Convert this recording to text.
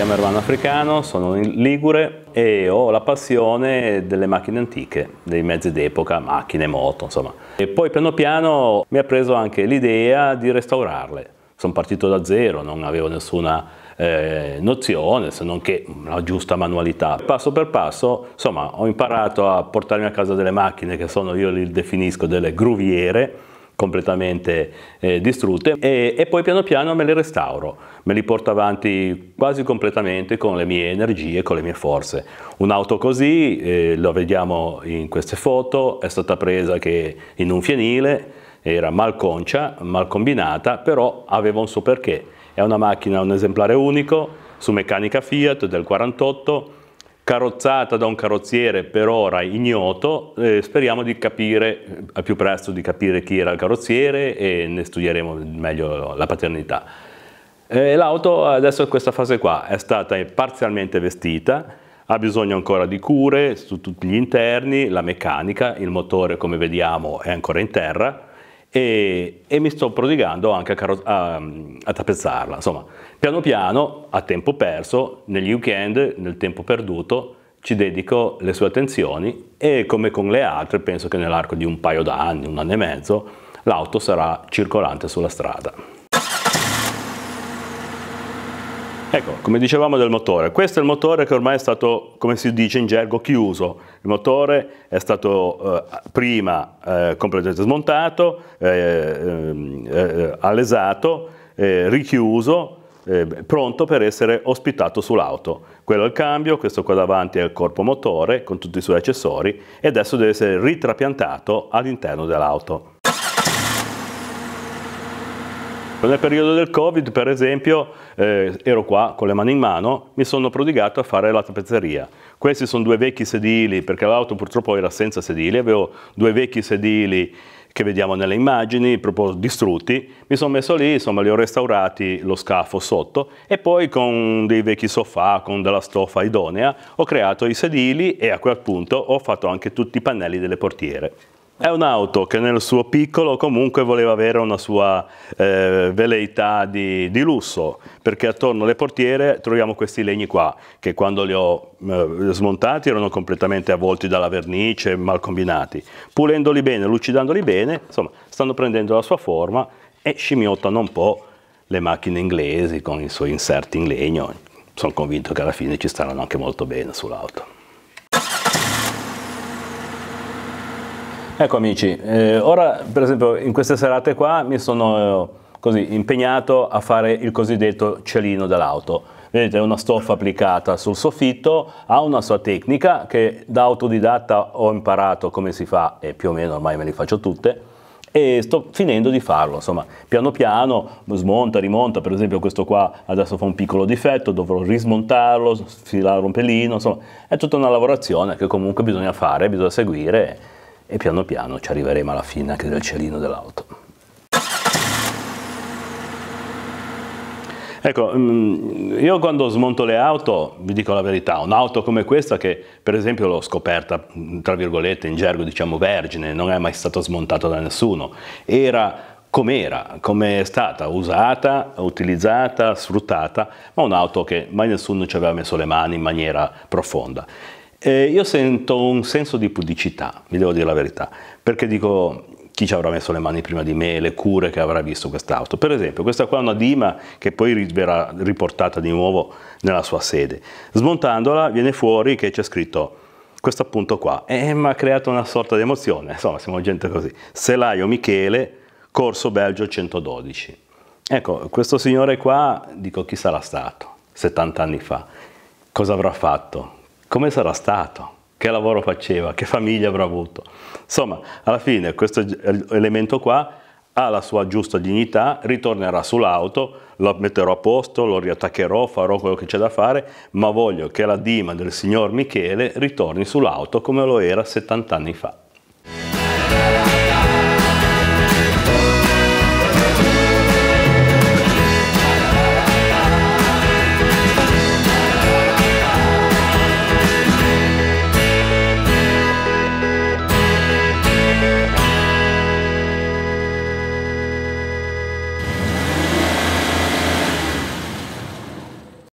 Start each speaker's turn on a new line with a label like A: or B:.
A: chiamo Ermano Africano, sono in Ligure e ho la passione delle macchine antiche, dei mezzi d'epoca, macchine, moto, insomma. E poi piano piano mi ha preso anche l'idea di restaurarle. Sono partito da zero, non avevo nessuna eh, nozione se non che la giusta manualità. Passo per passo, insomma, ho imparato a portarmi a casa delle macchine che sono, io li definisco delle gruviere, completamente eh, distrutte e, e, poi piano piano me le restauro, me li porto avanti quasi completamente con le mie energie, con le mie forze. Un'auto così, eh, lo vediamo in queste foto, è stata presa che in un fienile, era mal concia, mal combinata, però aveva un suo perché. È una macchina, un esemplare unico, su meccanica Fiat del 48, carrozzata da un carrozziere per ora ignoto, eh, speriamo di capire eh, al più presto di capire chi era il carrozziere e ne studieremo meglio la paternità. Eh, l'auto adesso in questa fase qua è stata parzialmente vestita, ha bisogno ancora di cure su tutti gli interni, la meccanica, il motore come vediamo è ancora in terra, e, e, mi sto prodigando anche a, a, a, tappezzarla. Insomma, piano piano, a tempo perso, negli weekend, nel tempo perduto, ci dedico le sue attenzioni e come con le altre penso che nell'arco di un paio d'anni, un anno e mezzo, l'auto sarà circolante sulla strada. Ecco, come dicevamo del motore, questo è il motore che ormai è stato, come si dice in gergo, chiuso. Il motore è stato eh, prima eh, completamente smontato, eh, ehm, eh allesato, eh, richiuso, eh, pronto per essere ospitato sull'auto. Quello è il cambio, questo qua davanti è il corpo motore con tutti i suoi accessori e adesso deve essere ritrapiantato all'interno dell'auto. Nel periodo del Covid, per esempio, eh, ero qua con le mani in mano, mi sono prodigato a fare la tappezzeria. Questi sono due vecchi sedili, perché l'auto purtroppo era senza sedili, avevo due vecchi sedili che vediamo nelle immagini, proprio distrutti, mi sono messo lì, insomma li ho restaurati lo scafo sotto e poi con dei vecchi sofà, con della stoffa idonea, ho creato i sedili e a quel punto ho fatto anche tutti i pannelli delle portiere. È un'auto che nel suo piccolo comunque voleva avere una sua eh, veleità di, di, lusso, perché attorno alle portiere troviamo questi legni qua, che quando li ho eh, smontati erano completamente avvolti dalla vernice, mal combinati. Pulendoli bene, lucidandoli bene, insomma, stanno prendendo la sua forma e scimmiottano un po' le macchine inglesi con i suoi inserti in legno. Sono convinto che alla fine ci staranno anche molto bene sull'auto. Ecco amici, eh, ora per esempio in queste serate qua mi sono eh, così impegnato a fare il cosiddetto cielino dell'auto. Vedete è una stoffa applicata sul soffitto, ha una sua tecnica che da autodidatta ho imparato come si fa e più o meno ormai me le faccio tutte e sto finendo di farlo, insomma, piano piano smonta, rimonta, per esempio questo qua adesso fa un piccolo difetto, dovrò rismontarlo, sfilare un pelino, insomma, è tutta una lavorazione che comunque bisogna fare, bisogna seguire e piano piano ci arriveremo alla fine anche del cielino dell'auto. Ecco, mm, io quando smonto le auto, vi dico la verità, un'auto come questa che per esempio l'ho scoperta, tra virgolette, in gergo diciamo vergine, non è mai stata smontata da nessuno, era com'era, come è stata usata, utilizzata, sfruttata, ma un'auto che mai nessuno ci aveva messo le mani in maniera profonda. Eh, io sento un senso di pudicità, vi devo dire la verità, perché dico chi ci avrà messo le mani prima di me, le cure che avrà visto quest'auto. Per esempio, questa qua è una Dima che poi verrà riportata di nuovo nella sua sede. Smontandola viene fuori che c'è scritto questo appunto qua e mi ha creato una sorta di emozione, insomma siamo gente così. Selaio Michele, Corso Belgio 112. Ecco, questo signore qua, dico chi sarà stato 70 anni fa, cosa avrà fatto? Come sarà stato, che lavoro faceva, che famiglia avrà avuto. Insomma, alla fine questo elemento qua ha la sua giusta dignità, ritornerà sull'auto, lo metterò a posto, lo riattaccherò, farò quello che c'è da fare, ma voglio che la dima del signor Michele ritorni sull'auto come lo era 70 anni fa.